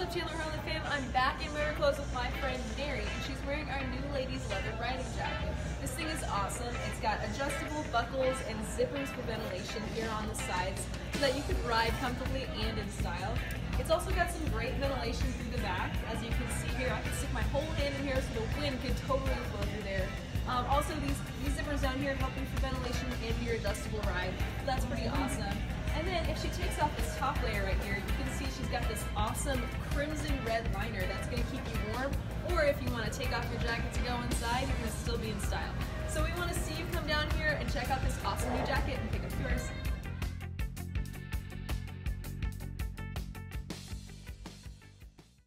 up, Chandler Harley fam? I'm back in Motor Clothes with my friend Mary, and she's wearing our new ladies leather riding jacket. This thing is awesome. It's got adjustable buckles and zippers for ventilation here on the sides so that you can ride comfortably and in style. It's also got some great ventilation through the back. As you can see here, I can stick my whole hand in here so the wind could totally blow through there. Um, also, these, these zippers down here helping for ventilation in your adjustable ride. So that's pretty awesome. This awesome crimson red liner that's going to keep you warm. Or if you want to take off your jacket to go inside, you're going to still be in style. So we want to see you come down here and check out this awesome new jacket